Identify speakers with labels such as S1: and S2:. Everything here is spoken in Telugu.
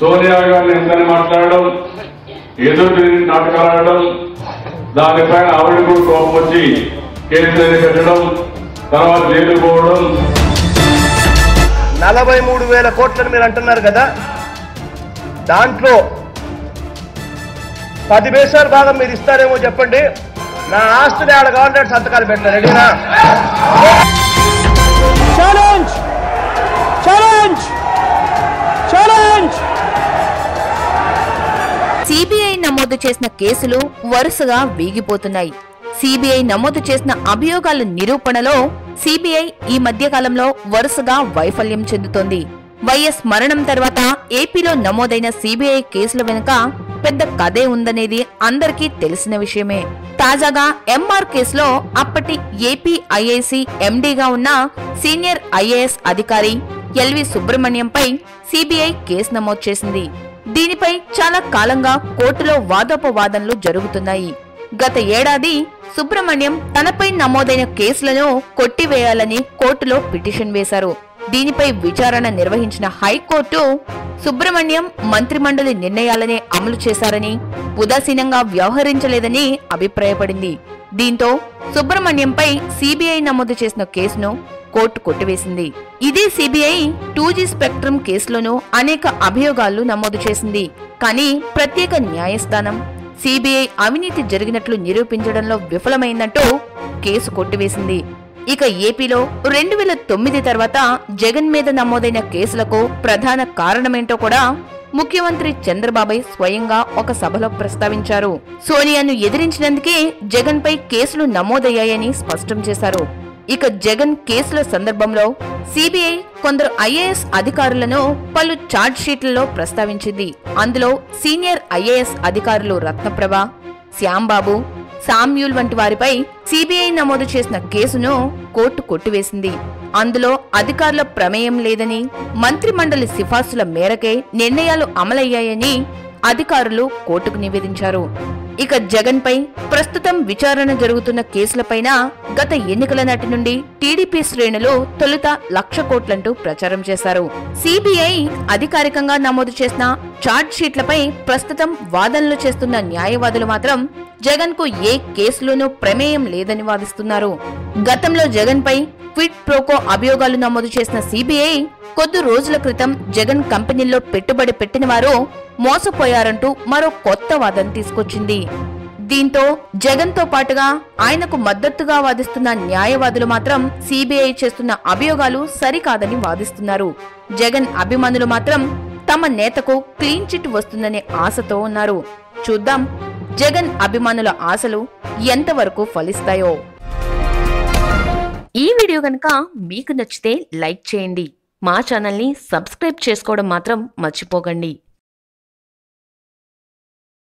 S1: సోనియా గారిని ఎంతని మాట్లాడడం ఎదురు తిరిగి నాటకాలు ఆడడం దానిపైన ఆవిడ కూడా కోపం వచ్చి కేసులు పెట్టడం తర్వాత జైలు పోవడం.
S2: నలభై మూడు వేల కోట్లను మీరు అంటున్నారు కదా? దాంట్లో పది వేసాలు భాగం మీరు ఇస్తారేమో చెప్పండి. నా ఆస్తిని ఆడ గవర్నమెంట్ సంతకాలు పెట్టారు రెడీనా?
S3: సిబిఐ నమోదు చేసిన కేసులు వరుసగా వీగిపోతున్నాయి. సిబిఐ నమోదు చేసిన అభియోగాల నిరూపణలో సిబిఐ ఈ మధ్యకాలంలో వరుసగా వైఫల్యం చెందుతోంది. వైఎస్ మరణం తర్వాత ఏపీలో నమోదైన సిబిఐ కేసుల వెనుక పెద్ద కథే ఉందనేది అందరికీ తెలిసిన విషయమే. తాజాగా ఎంఆర్ కేసులో అప్పటి ఏపీ ఐఐసి ఎండీగా ఉన్న సీనియర్ ఐఏఎస్ అధికారి ఎల్వి సుబ్రహ్మణ్యంపై సిబిఐ కేసు నమోదు చేసింది. దీనిపై చాలా కాలంగా కోర్టులో వాదోపవాదనలు జరుగుతున్నాయి. గత ఏడాది సుబ్రహ్మణ్యం తనపై నమోదైన కేసులను కొట్టివేయాలని కోర్టులో పిటిషన్ వేశారు. దీనిపై విచారణ నిర్వహించిన హైకోర్టు సుబ్రహ్మణ్యం మంత్రిమండలి నిర్ణయాలనే అమలు చేశారని ఉదాసీనంగా వ్యవహరించలేదని అభిప్రాయపడింది. దీంతో సుబ్రహ్మణ్యంపై సిబిఐ నమోదు చేసిన కేసును కోర్టు కొట్టివేసింది. ఇదే సిబిఐ టూ జీ స్పెక్ట్రమ్ కేసులోనూ అనేక అభియోగాలు నమోదు చేసింది. కానీ ప్రత్యేక న్యాయస్థానం. సిబిఐ అవినీతి జరిగినట్లు నిరూపించడంలో విఫలమైందంటూ కేసు కొట్టివేసింది. ఇక ఏపీలో రెండు వేల తొమ్మిది తర్వాత జగన్ మీద నమోదైన కేసులకు ప్రధాన కారణమేంటో కూడా ముఖ్యమంత్రి చంద్రబాబై స్వయంగా ఒక సభలో ప్రస్తావించారు. సోనియాను ఎదిరించినందుకే జగన్పై కేసులు నమోదయ్యాయని స్పష్టం చేశారు. ఇక జగన్ కేసుల సందర్భంలో సిబిఐ కొందరు ఐఏఎస్ అధికారులను పలు ఛార్జ్ షీట్లలో ప్రస్తావించింది. అందులో సీనియర్ ఐఏఎస్ అధికారులు రత్నప్రభ శ్యాంబాబు సామ్యూల్ వంటి వారిపై సిబిఐ నమోదు చేసిన కేసును కోర్టు కొట్టివేసింది. అందులో అధికారుల ప్రమేయం లేదని మంత్రి మండలి సిఫార్సుల మేరకే నిర్ణయాలు అమలయ్యాయని అధికారులు కోర్టుకు నివేదించారు. ఇక జగన్ పై ప్రస్తుతం విచారణ జరుగుతున్న కేసులపైన గత ఎన్నికల నాటి నుండి టీడీపీ శ్రేణులు తొలుత లక్ష కోట్లంటూ ప్రచారం చేశారు. సిబిఐ అధికారికంగా నమోదు చేసిన ఛార్జ్ షీట్లపై ప్రస్తుతం వాదనలు చేస్తున్న న్యాయవాదులు మాత్రం జగన్కు ఏ కేసులోనూ ప్రమేయం లేదని వాదిస్తున్నారు. గతంలో జగన్ పై క్విట్ ప్రోకో అభియోగాలు నమోదు చేసిన సిబిఐ కొద్ది రోజుల క్రితం జగన్ కంపెనీల్లో పెట్టుబడి పెట్టిన వారు మోసపోయారంటూ మరో కొత్త వాదన తీసుకొచ్చింది. దీంతో జగన్తో పాటుగా ఆయనకు మద్దతుగా వాదిస్తున్న న్యాయవాదులు మాత్రం సిబిఐ చేస్తున్న అభియోగాలు సరికాదని వాదిస్తున్నారు. జగన్ అభిమానులు మాత్రం తమ నేతకు క్లీన్ చిట్ వస్తుందనే ఆశతో ఉన్నారు. చూద్దాం జగన్ అభిమానుల ఆశలు ఎంతవరకు ఫలిస్తాయో. ఈ వీడియో కనుక మీకు నచ్చితే లైక్ చేయండి. మా ఛానల్ని సబ్స్క్రైబ్ చేసుకోవడం మాత్రం మర్చిపోకండి.